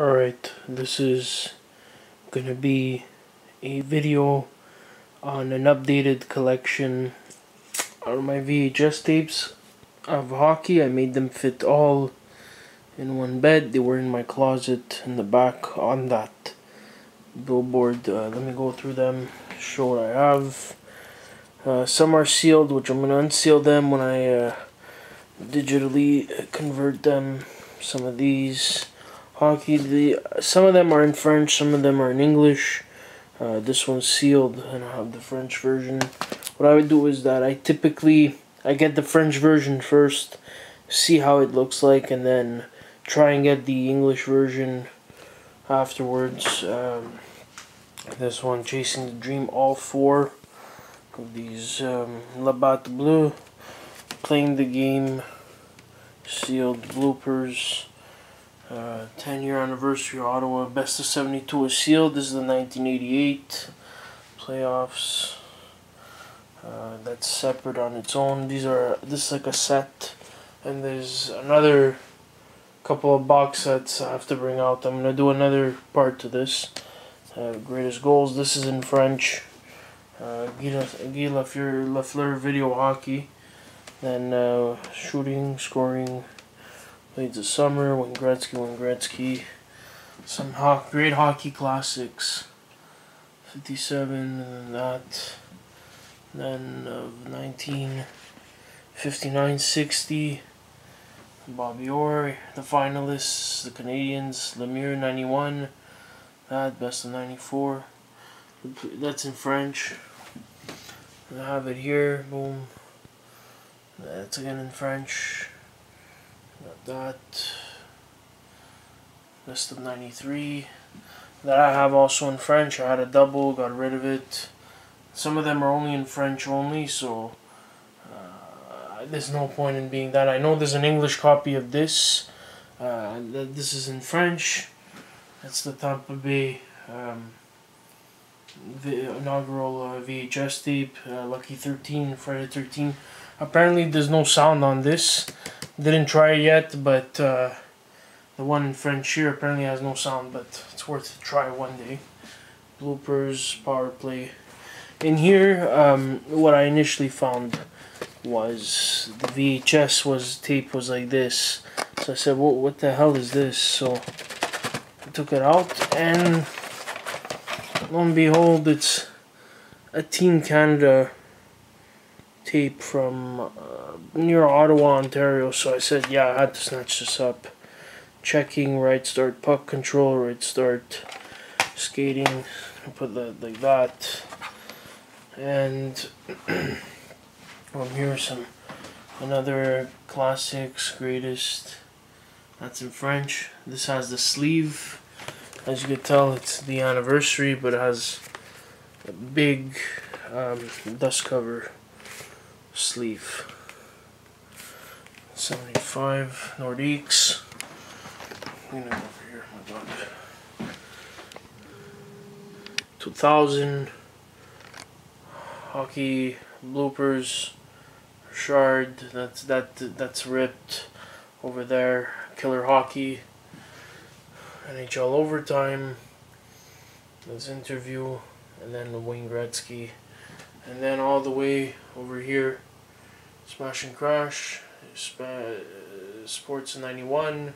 Alright, this is gonna be a video on an updated collection of my VHS tapes of hockey. I made them fit all in one bed. They were in my closet in the back on that billboard. Uh, let me go through them, show what I have. Uh, some are sealed, which I'm gonna unseal them when I uh, digitally convert them. Some of these hockey. Some of them are in French, some of them are in English. Uh, this one's sealed, and I have the French version. What I would do is that I typically I get the French version first, see how it looks like, and then try and get the English version afterwards. Um, this one, Chasing the Dream, all four of these um, Labatt Bleu, playing the game, sealed bloopers. Uh, 10 year anniversary Ottawa best of 72 is sealed. This is the 1988 playoffs. Uh, that's separate on its own. These are this is like a set, and there's another couple of box sets I have to bring out. I'm gonna do another part to this. Uh, greatest goals. This is in French. Uh, Guy Lafleur, Lafleur video hockey. Then uh, shooting, scoring. Blades of Summer, Wayne Gretzky, Wayne Gretzky. Some ho great hockey classics. 57 and that. Then of 1959 60. Bobby Orr, the finalists, the Canadiens, Lemieux 91. That, best of 94. That's in French. I have it here, boom. That's again in French. That. List of 93. That I have also in French. I had a double, got rid of it. Some of them are only in French only, so uh, there's no point in being that. I know there's an English copy of this. Uh, this is in French. That's the Tampa Bay um, the inaugural uh, VHS tape, uh, Lucky 13, Friday 13. Apparently there's no sound on this. Didn't try it yet, but uh, the one in French here apparently has no sound, but it's worth a try one day. Bloopers, power play. In here, um, what I initially found was the VHS was tape was like this. So I said, what, what the hell is this? So I took it out and lo and behold, it's a Team Canada tape from uh, near Ottawa, Ontario. So I said, yeah, I had to snatch this up. Checking, right start, puck control, right start, skating, put that like that. And um, here's some another classics, greatest. That's in French. This has the sleeve. As you can tell, it's the anniversary, but it has a big um, dust cover sleeve. 75 Nordiques. over here, my dog. 2000 hockey bloopers. Shard, that's that that's ripped over there. Killer hockey. NHL overtime. This interview, and then the Wayne Gretzky, and then all the way over here Smash and Crash, Uh, Sports 91,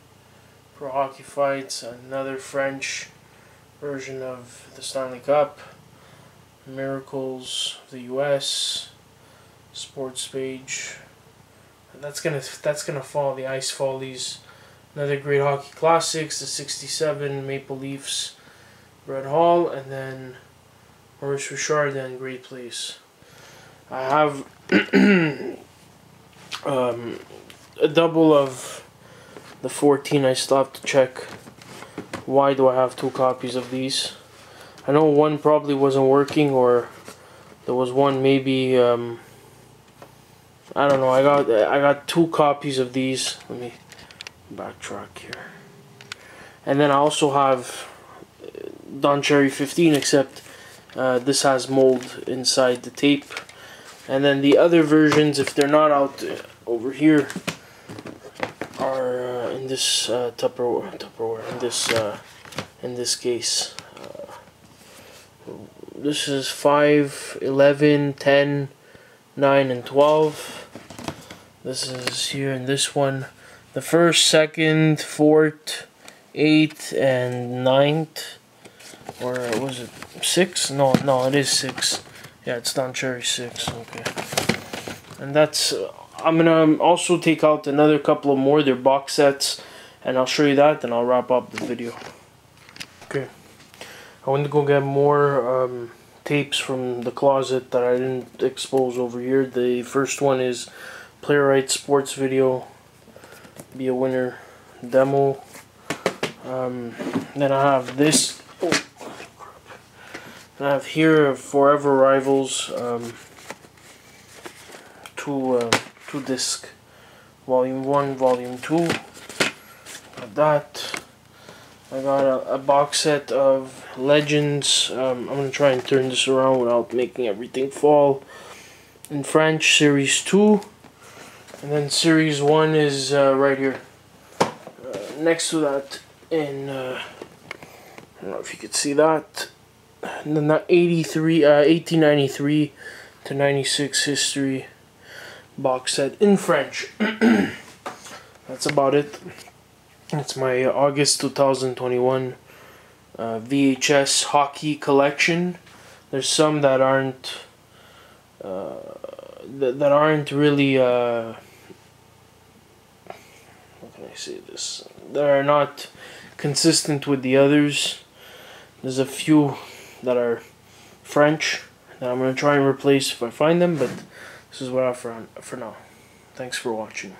Pro Hockey Fights, another French version of the Stanley Cup, Miracles of the US, Sports Page. And that's gonna that's gonna fall the Ice Follies. Another great hockey classics, the '67 Maple Leafs, Red Hall, and then Maurice Richard and Great Place. I have um, a double of the 14 I still have to check why do I have two copies of these. I know one probably wasn't working or there was one maybe um, I don't know I got I got two copies of these. Let me backtrack here. And then I also have uh, Don Cherry 15 except uh, this has mold inside the tape. And then the other versions if they're not out over here are uh, in this uh, Tupperware, Tupperware in this uh, in this case. Uh, this is 5, 11, 10, 9, and 12. This is here in this one. The first, second, fourth, eighth, and ninth. Or was it six? No, no, it is six. Yeah, it's Don Cherry six. Okay. And that's. I'm gonna also take out another couple of more. They're box sets, and I'll show you that. Then I'll wrap up the video. Okay. I went to go get more um, tapes from the closet that I didn't expose over here. The first one is Playwright Sports Video. Be a winner demo. Um, then I have this. Oh, I have here Forever Rivals. Um, two, uh, two disc. Volume 1, Volume 2. Got that. I got a, a, box set of Legends. Um, I'm to try and turn this around without making everything fall. In French, Series 2. And then Series 1 is uh, right here. Uh, next to that in, uh, I don't know if you could see that. And then that 83, uh, 1893 to 96 history box set in French. That's about it. It's my August 2021 uh, VHS hockey collection. There's some that aren't uh, that, that aren't really uh, how can I say this? That are not consistent with the others. There's a few that are French that I'm gonna try and replace if I find them, but this is what I have for for now. Thanks for watching.